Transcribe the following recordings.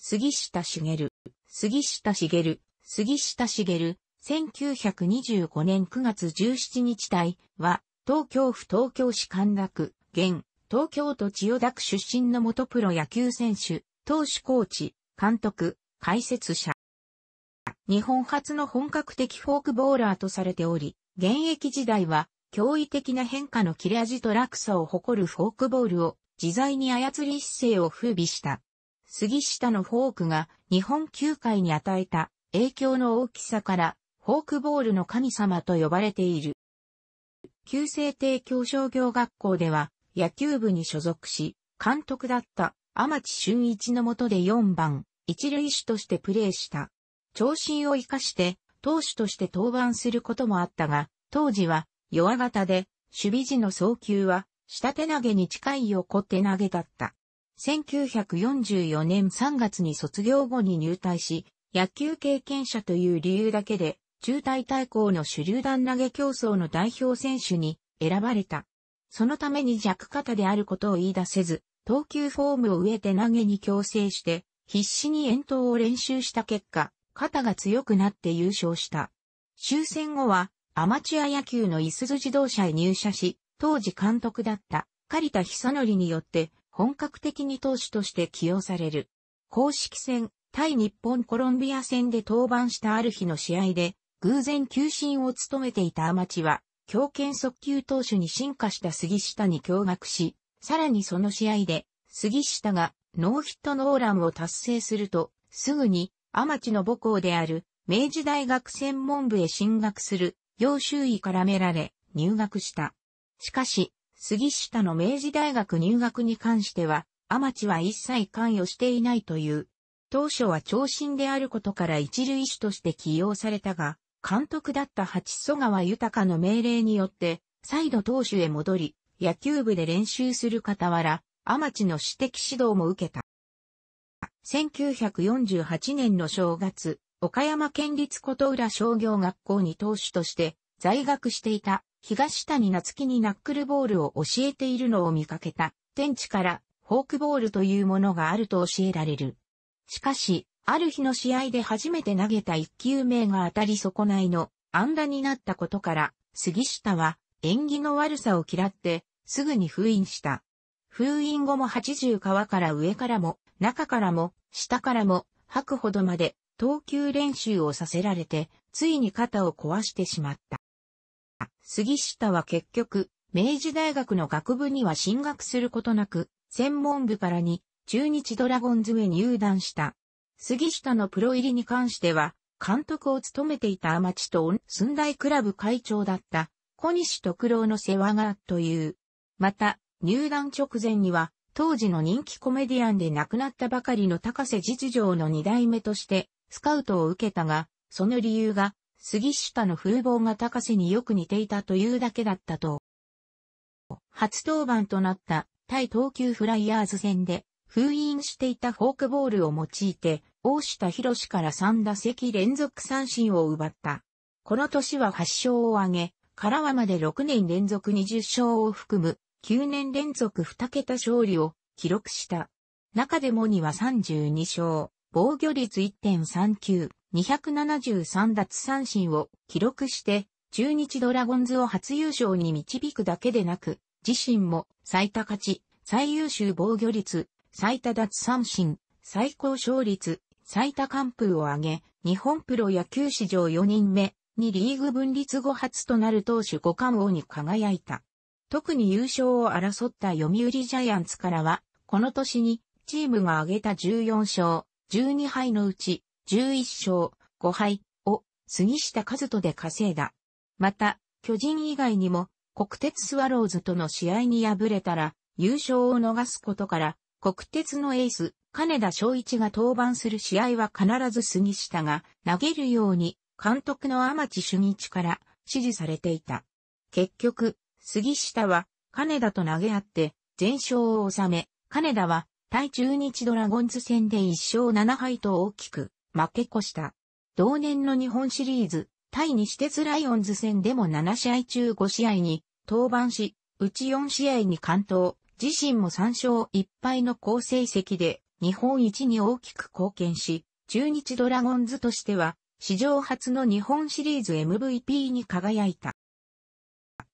杉下茂、杉下茂、杉下茂、1925年9月17日隊は、東京府東京市神田区、現、東京都千代田区出身の元プロ野球選手、投手コーチ、監督、解説者。日本初の本格的フォークボーラーとされており、現役時代は驚異的な変化の切れ味と落差を誇るフォークボールを自在に操り姿勢を風靡した。杉下のフォークが日本球界に与えた影響の大きさからフォークボールの神様と呼ばれている。旧制帝京商業学校では野球部に所属し、監督だった天地俊一の下で4番、一塁手としてプレーした。長身を生かして投手として登板することもあったが、当時は弱型で守備時の送球は下手投げに近い横手投げだった。1944年3月に卒業後に入隊し、野球経験者という理由だけで、中隊対抗の手榴弾投げ競争の代表選手に選ばれた。そのために弱肩であることを言い出せず、投球フォームを植えて投げに強制して、必死に遠投を練習した結果、肩が強くなって優勝した。終戦後は、アマチュア野球のイスズ自動車へ入社し、当時監督だった刈田久則によって本格的に投手として起用される。公式戦、対日本コロンビア戦で登板したある日の試合で、偶然球審を務めていたアマチは、強肩速球投手に進化した杉下に驚愕し、さらにその試合で、杉下がノーヒットノーランを達成すると、すぐに、アマチの母校である、明治大学専門部へ進学する、要周囲からめられ、入学した。しかし、杉下の明治大学入学に関しては、アマチは一切関与していないという。当初は長身であることから一塁手として起用されたが、監督だった八曽川豊の命令によって、再度投手へ戻り、野球部で練習する傍ら、アマチの指摘指導も受けた。1948年の正月、岡山県立琴浦商業学校に投手として在学していた東谷夏樹にナックルボールを教えているのを見かけた、天地からフォークボールというものがあると教えられる。しかし、ある日の試合で初めて投げた一球目が当たり損ないの安打になったことから、杉下は縁起の悪さを嫌ってすぐに封印した。封印後も80川から上からも、中からも、下からも、吐くほどまで投球練習をさせられて、ついに肩を壊してしまった。杉下は結局、明治大学の学部には進学することなく、専門部からに中日ドラゴンズへ入団した。杉下のプロ入りに関しては、監督を務めていたアマチと寸大クラブ会長だった小西徳郎の世話がという。また、入団直前には、当時の人気コメディアンで亡くなったばかりの高瀬実情の二代目としてスカウトを受けたが、その理由が杉下の風貌が高瀬によく似ていたというだけだったと。初登板となった対東急フライヤーズ戦で封印していたフォークボールを用いて大下博士から3打席連続三振を奪った。この年は8勝を挙げ、からはまで6年連続20勝を含む9年連続2桁勝利を記録した。中でもには32勝、防御率1.39、273奪三振を記録して、中日ドラゴンズを初優勝に導くだけでなく、自身も最多勝ち、最優秀防御率、最多奪三振、最高勝率、最多完封を挙げ、日本プロ野球史上4人目にリーグ分立後初となる投手五冠王に輝いた。特に優勝を争った読売ジャイアンツからは、この年にチームが挙げた14勝、12敗のうち11勝5敗を杉下和人で稼いだ。また、巨人以外にも国鉄スワローズとの試合に敗れたら優勝を逃すことから国鉄のエース金田正一が登板する試合は必ず杉下が投げるように監督の天地主日から指示されていた。結局、杉下は金田と投げ合って全勝を収め、金田は対中日ドラゴンズ戦で1勝7敗と大きく負け越した。同年の日本シリーズ、対西鉄ライオンズ戦でも7試合中5試合に登板し、うち4試合に完投、自身も3勝1敗の好成績で日本一に大きく貢献し、中日ドラゴンズとしては、史上初の日本シリーズ MVP に輝いた。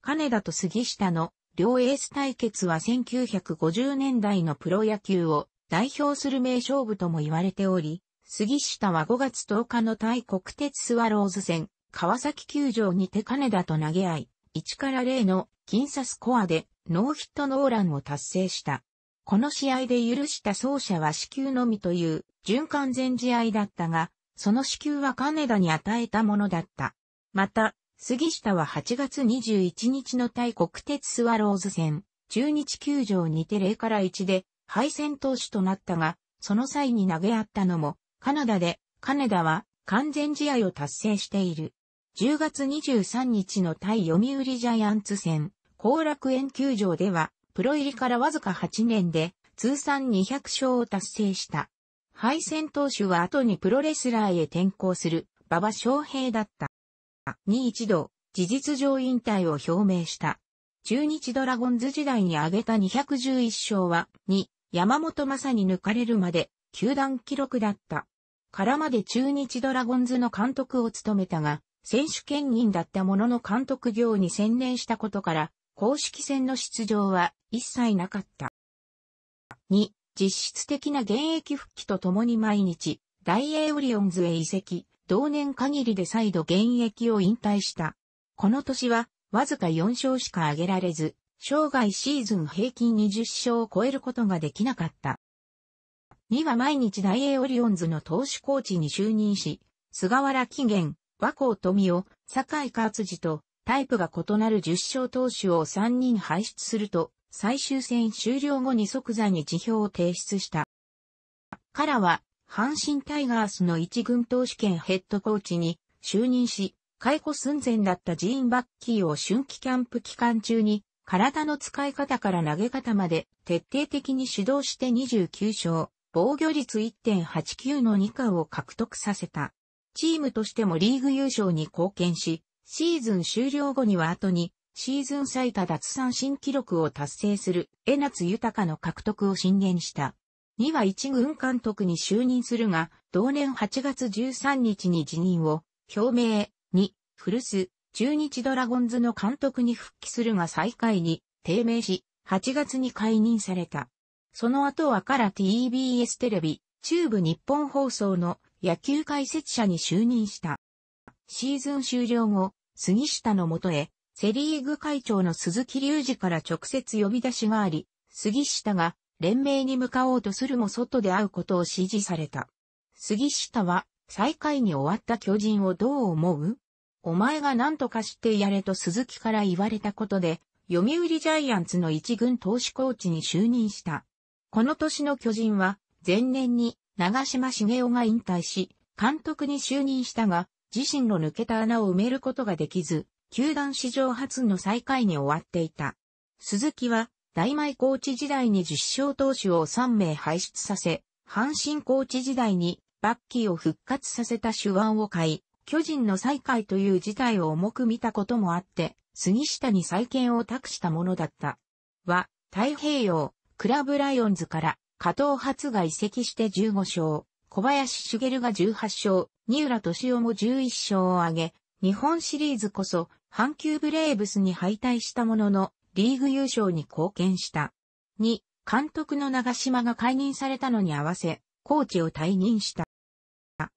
金田と杉下の両エース対決は1950年代のプロ野球を代表する名勝負とも言われており、杉下は5月10日の対国鉄スワローズ戦、川崎球場にて金田と投げ合い、1から0の僅差スコアでノーヒットノーランを達成した。この試合で許した走者は死球のみという準完全試合だったが、その死球は金田に与えたものだった。また、杉下は8月21日の対国鉄スワローズ戦、中日球場にて0から1で敗戦投手となったが、その際に投げ合ったのも、カナダで、金田は完全試合を達成している。10月23日の対読売ジャイアンツ戦、後楽園球場では、プロ入りからわずか8年で、通算200勝を達成した。敗戦投手は後にプロレスラーへ転向する、馬場翔平だった。に一度、事実上引退を表明した。中日ドラゴンズ時代に挙げた211勝は、2、山本正に抜かれるまで、球団記録だった。からまで中日ドラゴンズの監督を務めたが、選手兼任だったものの監督業に専念したことから、公式戦の出場は一切なかった。2、実質的な現役復帰とともに毎日、大英オリオンズへ移籍、同年限りで再度現役を引退した。この年は、わずか4勝しか挙げられず、生涯シーズン平均20勝を超えることができなかった。2は毎日大英オリオンズの投手コーチに就任し、菅原紀元、和光富夫、坂井勝次とタイプが異なる10勝投手を3人輩出すると、最終戦終了後に即座に辞表を提出した。からは、阪神タイガースの一軍投手兼ヘッドコーチに就任し、解雇寸前だったジーン・バッキーを春季キャンプ期間中に、体の使い方から投げ方まで徹底的に指導して29勝、防御率1.89の2冠を獲得させた。チームとしてもリーグ優勝に貢献し、シーズン終了後には後にシーズン最多奪三振記録を達成する江夏豊の獲得を進言した。2は一軍監督に就任するが、同年8月13日に辞任を表明。2、古巣、中日ドラゴンズの監督に復帰するが最下位に低迷し、8月に解任された。その後はから TBS テレビ、中部日本放送の野球解説者に就任した。シーズン終了後、杉下のもとへセリーグ会長の鈴木隆二から直接呼び出しがあり、杉下が連盟に向かおうとするも外で会うことを指示された。杉下は最下位に終わった巨人をどう思う？お前が何とかしてやれと鈴木から言われたことで、読売ジャイアンツの一軍投手コーチに就任した。この年の巨人は前年に長島茂雄が引退し、監督に就任したが、自身の抜けた穴を埋めることができず、球団史上初の最下位に終わっていた。鈴木は、大前コーチ時代に10勝投手を3名輩出させ、阪神コーチ時代にバッキーを復活させた手腕を買い、巨人の再開という事態を重く見たこともあって、杉下に再建を託したものだった。は、太平洋、クラブライオンズから加藤初が移籍して15勝、小林茂が18勝、二浦敏夫も11勝を挙げ、日本シリーズこそ、阪急ブレーブスに敗退したものの、リーグ優勝に貢献した。2、監督の長島が解任されたのに合わせ、コーチを退任した。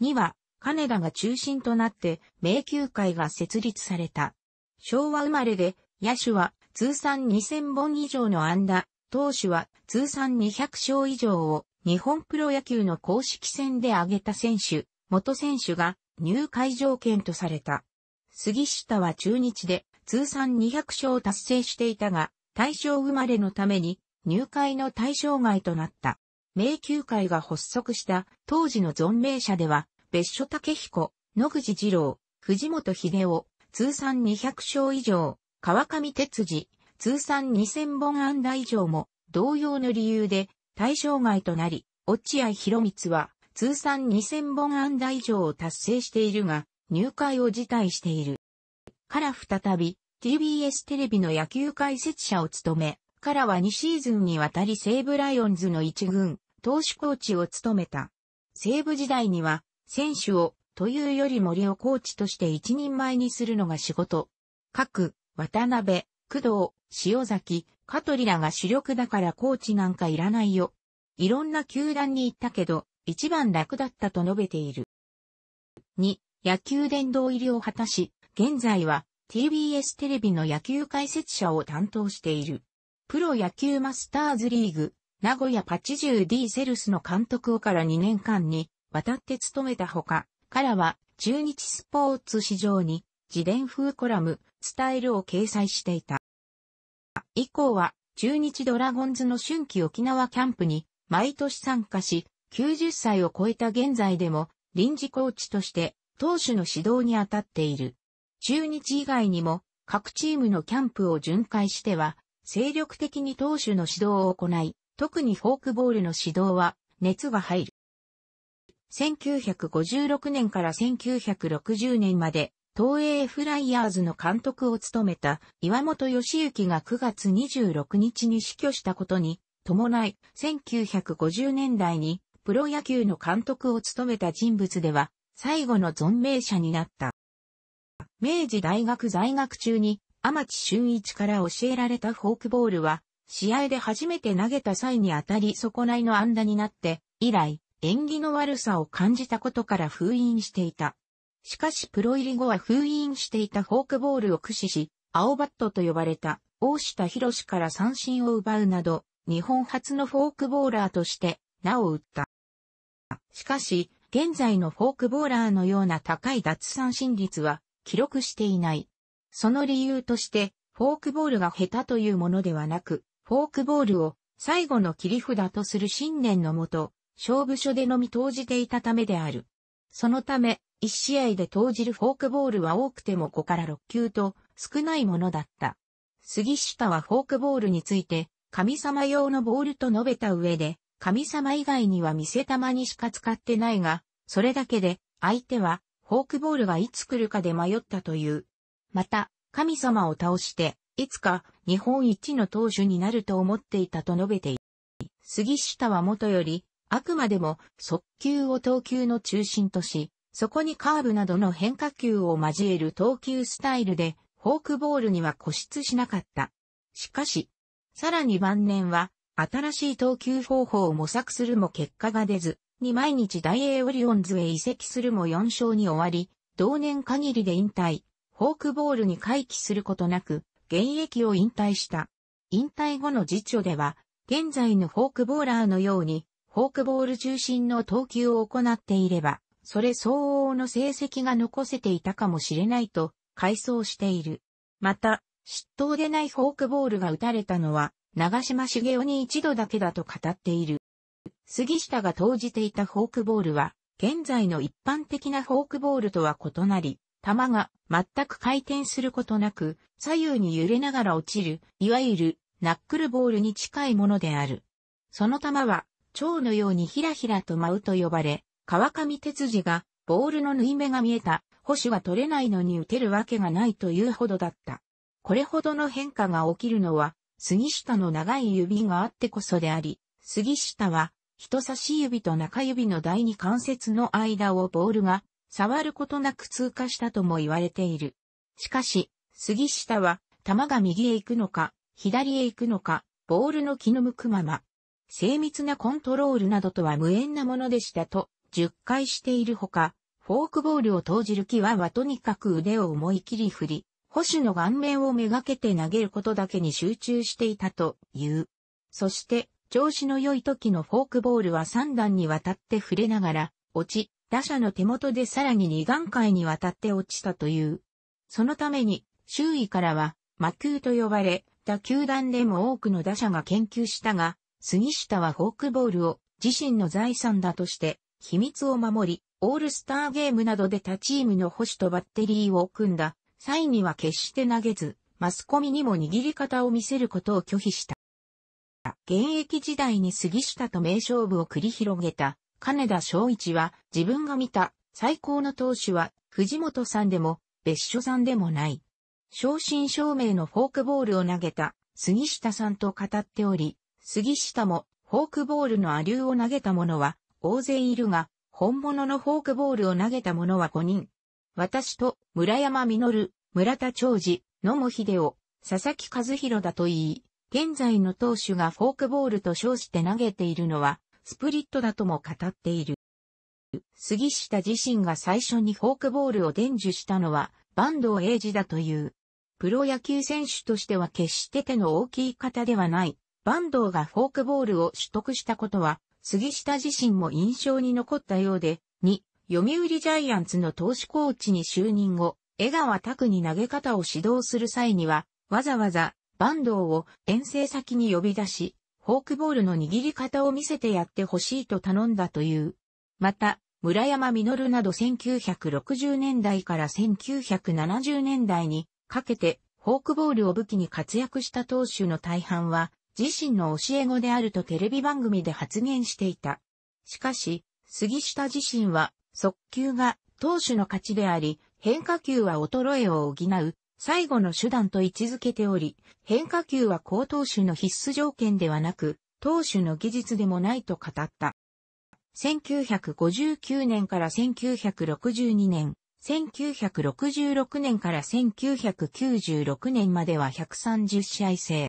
2は、金田が中心となって、迷宮会が設立された。昭和生まれで、野手は通算2000本以上の安打、投手は通算200勝以上を日本プロ野球の公式戦で挙げた選手、元選手が入会条件とされた。杉下は中日で通算200勝を達成していたが、大正生まれのために入会の対象外となった。名球会が発足した当時の存命者では、別所武彦、野口二郎、藤本秀夫、通算200勝以上、川上哲司、通算2000本安打以上も同様の理由で対象外となり、落合博光は通算2000本安打以上を達成しているが、入会を辞退している。から再び TBS テレビの野球解説者を務め、からは2シーズンにわたり西武ライオンズの一軍、投手コーチを務めた。西部時代には、選手を、というより森をコーチとして一人前にするのが仕事。各、渡辺、工藤、塩崎、香取らが主力だからコーチなんかいらないよ。いろんな球団に行ったけど、一番楽だったと述べている。2、野球殿堂入りを果たし、現在は TBS テレビの野球解説者を担当している。プロ野球マスターズリーグ、名古屋パチジュー D セルスの監督をから2年間に渡って務めたほか、からは中日スポーツ市場に自伝風コラム、スタイルを掲載していた。以降は中日ドラゴンズの春季沖縄キャンプに毎年参加し、90歳を超えた現在でも臨時コーチとして投手の指導に当たっている。中日以外にも各チームのキャンプを巡回しては精力的に投手の指導を行い、特にフォークボールの指導は熱が入る。1956年から1960年まで東映フライヤーズの監督を務めた岩本義行が9月26日に死去したことに伴い、1950年代にプロ野球の監督を務めた人物では最後の存命者になった。明治大学在学中に天地俊一から教えられたフォークボールは試合で初めて投げた際に当たり損ないの安打になって以来縁起の悪さを感じたことから封印していた。しかしプロ入り後は封印していたフォークボールを駆使し、青バットと呼ばれた大下博士から三振を奪うなど、日本初のフォークボーラーとして名を打った。しかし、現在のフォークボーラーのような高い奪三振率は記録していない。その理由として、フォークボールが下手というものではなく、フォークボールを最後の切り札とする信念のもと、勝負所でのみ投じていたためである。そのため、1試合で投じるフォークボールは多くても5から6球と少ないものだった。杉下はフォークボールについて、神様用のボールと述べた上で、神様以外には見せ玉にしか使ってないが、それだけで、相手は、フォークボールがいつ来るかで迷ったという。また、神様を倒して、いつか日本一の投手になると思っていたと述べている。杉下はもとより、あくまでも速球を投球の中心とし、そこにカーブなどの変化球を交える投球スタイルで、フォークボールには固執しなかった。しかし、さらに晩年は、新しい投球方法を模索するも結果が出ず、に毎日大英オリオンズへ移籍するも4勝に終わり、同年限りで引退、フォークボールに回帰することなく、現役を引退した。引退後の辞書では、現在のフォークボーラーのように、フォークボール中心の投球を行っていれば、それ相応の成績が残せていたかもしれないと、回想している。また、嫉妬でないフォークボールが打たれたのは、長島茂雄に一度だけだと語っている。杉下が投じていたフォークボールは、現在の一般的なフォークボールとは異なり、球が全く回転することなく、左右に揺れながら落ちる、いわゆるナックルボールに近いものである。その球は、蝶のようにひらひらと舞うと呼ばれ、川上哲司が、ボールの縫い目が見えた、保守は取れないのに打てるわけがないというほどだった。これほどの変化が起きるのは、杉下の長い指があってこそであり、杉下は、人差し指と中指の第二関節の間をボールが触ることなく通過したとも言われている。しかし、杉下は、球が右へ行くのか、左へ行くのか、ボールの気の向くまま、精密なコントロールなどとは無縁なものでしたと10回しているほか、フォークボールを投じる気はとにかく腕を思い切り振り、保守の顔面をめがけて投げることだけに集中していたという。そして、調子の良い時のフォークボールは3段にわたって触れながら、落ち、打者の手元でさらに2段階にわたって落ちたという。そのために、周囲からは、魔球と呼ばれ、打球団でも多くの打者が研究したが、杉下はフォークボールを自身の財産だとして秘密を守り、オールスターゲームなどで他チームの保守とバッテリーを組んだ際には決して投げず、マスコミにも握り方を見せることを拒否した。現役時代に杉下と名勝負を繰り広げた金田昭一は自分が見た最高の投手は藤本さんでも別所さんでもない。正真正銘のフォークボールを投げた杉下さんと語っており、杉下もフォークボールのアリューを投げた者は大勢いるが、本物のフォークボールを投げた者は5人。私と村山実、村田長治、野茂秀夫、佐々木和弘だと言い、現在の投手がフォークボールと称して投げているのは、スプリットだとも語っている。杉下自身が最初にフォークボールを伝授したのは、坂東英二だという。プロ野球選手としては決して手の大きい方ではない。坂東がフォークボールを取得したことは、杉下自身も印象に残ったようで、2、読売ジャイアンツの投手コーチに就任後、江川拓に投げ方を指導する際には、わざわざ坂東を遠征先に呼び出し、フォークボールの握り方を見せてやってほしいと頼んだという。また、村山実など1960年代から1970年代にかけてフォークボールを武器に活躍した投手の大半は自身の教え子であるとテレビ番組で発言していた。しかし、杉下自身は速球が投手の勝ちであり、変化球は衰えを補う最後の手段と位置づけており、変化球は高投手の必須条件ではなく、投手の技術でもないと語った。1959年から1962年、1966年から1996年までは130試合制。